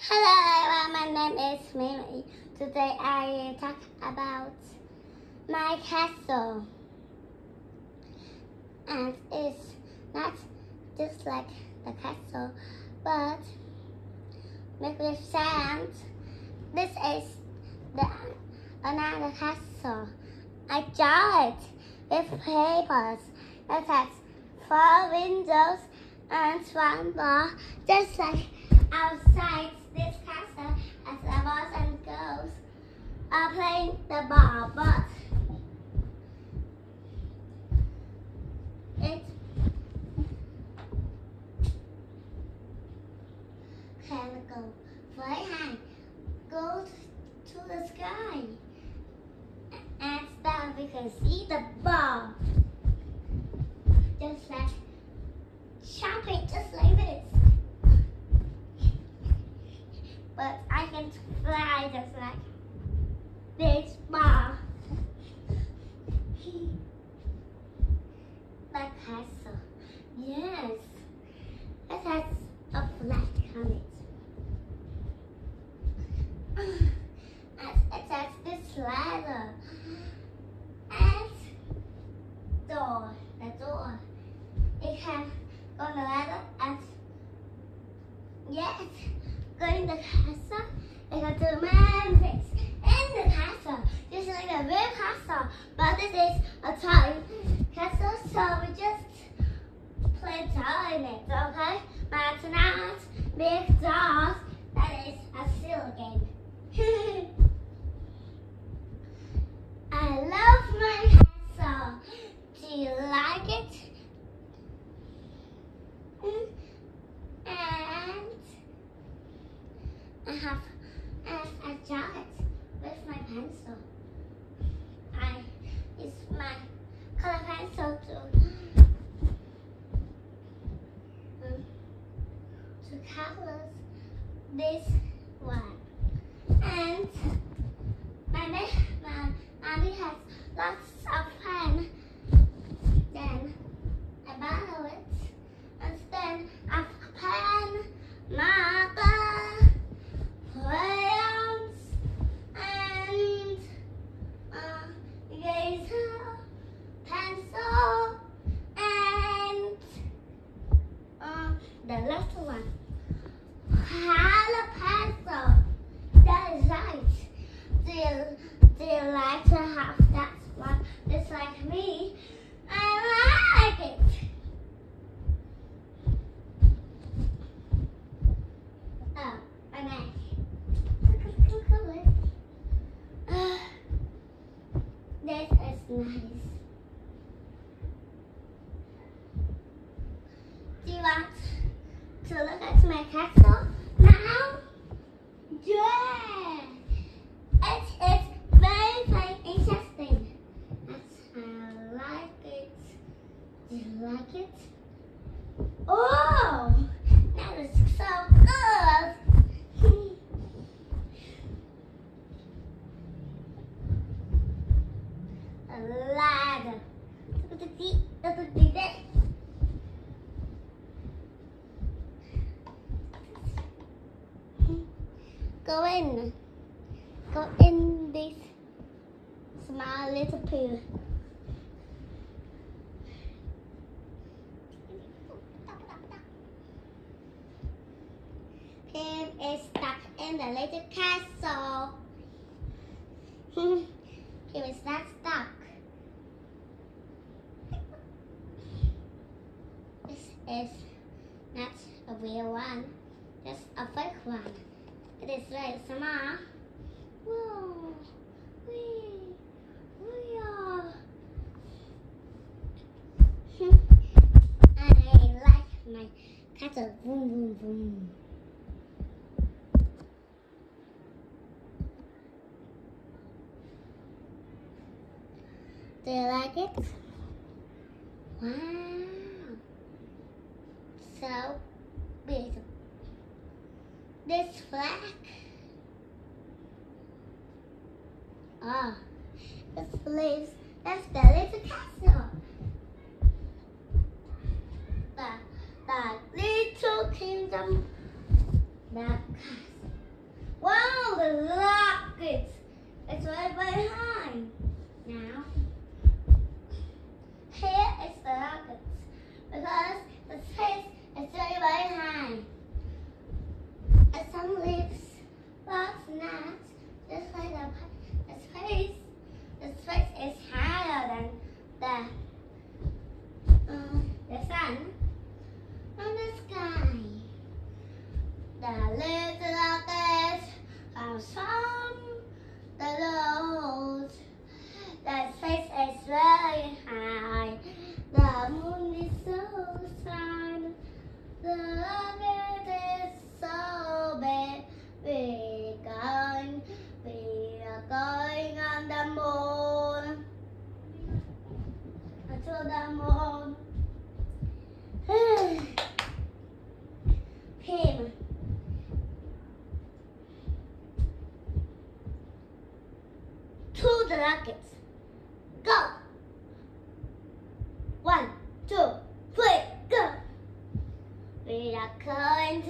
Hello, everyone. My name is Mimi. Today I talk about my castle. And it's not just like the castle, but make with sand. This is the another castle. I draw it with papers. It has four windows and one door, just like outside this castle as the boys and girls are playing the ball, but it can go very high, go to the sky, and then we can see the ball, just like shopping, just like this. But I can fly just like this ball. the castle. Yes. It has a flag on it. And it has this ladder. And The door. On the ladder and yes, go in the castle. Can do many things in the castle. Just like a real castle. But this is a toy castle, so we just play toy in it, okay? But not big dolls. That is a silly game. I love my castle. Do you like it? Mm, And I have and I draw it with my pencil. I use my color pencil to um, to color this one. And my ma- my mommy has lots of pen. Then I borrow it. And then I pen, marker, crayons, and uh, eraser, pencil, and uh, the last one. Color pencil. That is right. Do you, do you like to have that one just like me? I like it. Oh, my neck. Uh, this is nice. Do you want to look at my castle now? Yeah! It is very, very interesting. I like it. Do you like it? Oh! That is so good! A ladder. Look at the feet. Look at the feet. Go in. Go in this small little pool. Pim is stuck in the little castle. Pim is not stuck. This is not a real one, just a fake one. It is very small. Whoa, wee, wee. I like my castle. Boom, boom, boom. Do you like it? Wow. this flag? Ah, oh, the slaves, that's the little castle. The, the little kingdom, that castle. Wow, the rockets. It's right by home. high. The moon is so strong. The love is so big. We're going, we are on the moon. To the moon. Him. To the rockets. Go! current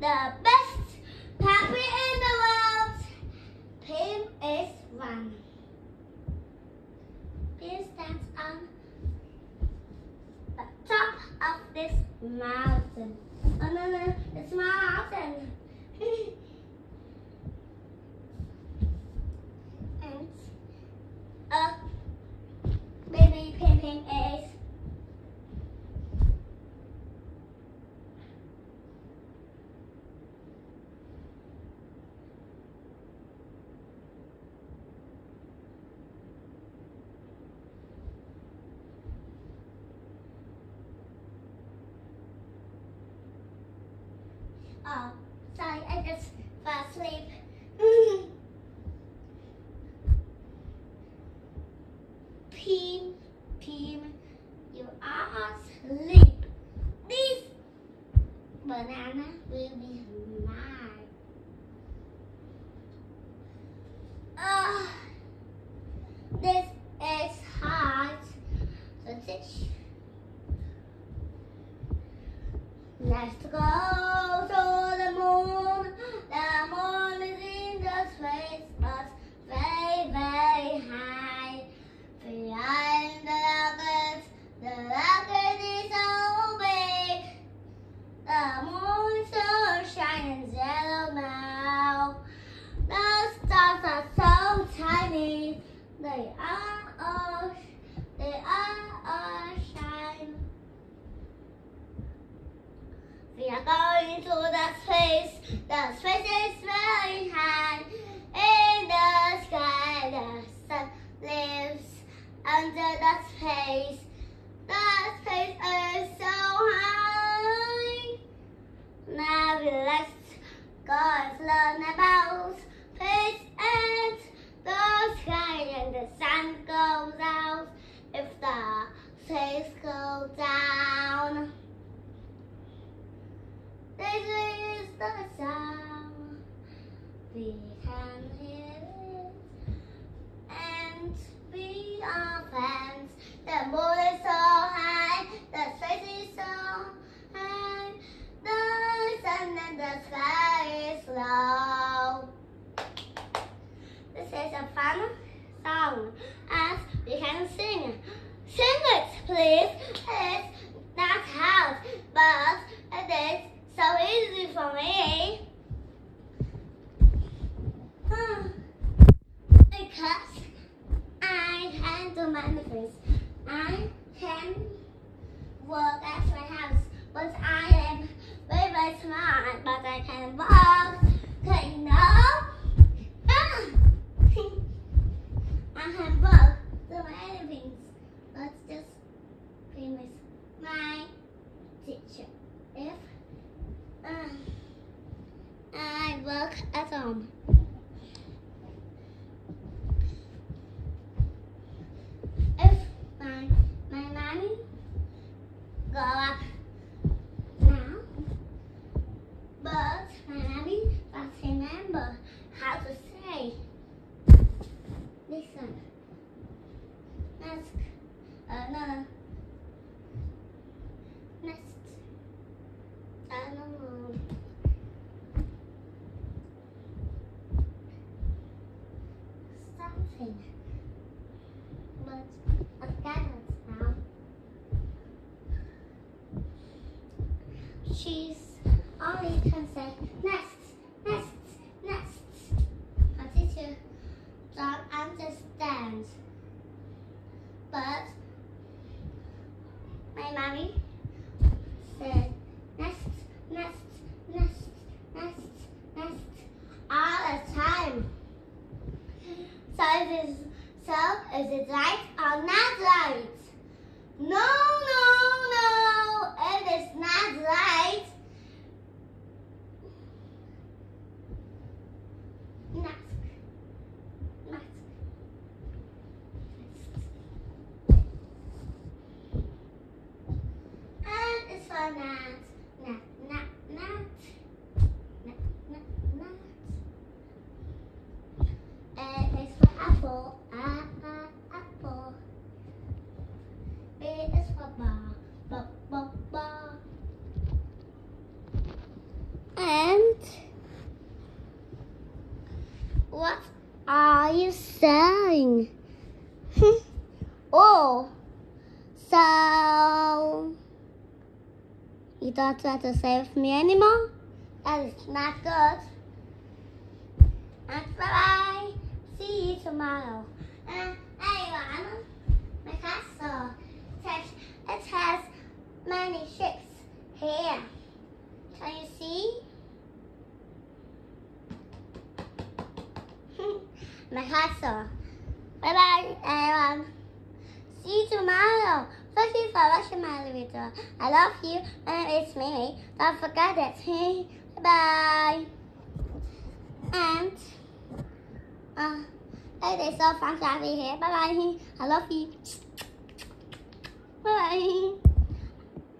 the best. leaf. This banana will be nice. Under the space. The space is so high. Now let's go learn about space and the sky and the sun goes out if the space goes down. This is the sound we can hear it, and we are fans. The moon is so high, the space is so high, the sun and the sky is low. This is a fun song, as we can sing. Sing it, please. It's not hard, but it is so easy for me. Hmm. Because I can do many things. I can work at my house, but I am very, very smart, but I can walk. Okay, no. Ah. I can work, do many things. Let's just finish my teacher. If um, I work at home. If my my mommy go up now, but my mommy doesn't remember how to say. Listen. Next. Uh, no, no. Next. I don't know. Something. But I got it now. She's only can say next, next, next. Her teacher don't understand. But my mommy said next, next, next, next, next, all the time. So it is so is it right or not right? No, no, no, it is not right. Next, next, and it's for not, not, not, not, not, not, not. And it's for apple, ah, ah, apple. B is for ball, ball, ball, ball. And what are you saying? Oh, so you don't try to save me anymore? That is not good. And bye bye. See you tomorrow. Uh, and everyone, my castle. It has, it has many ships here. Can you see? my castle. Bye bye, everyone. See you tomorrow. Thank you for watching my video. I love you and it's me. Don't forget it. bye. And uh, it is so fun to have you here. Bye bye. I love you. Bye bye.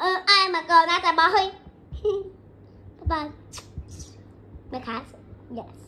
Uh, I'm a girl, not a boy. bye bye. My cat. Yes.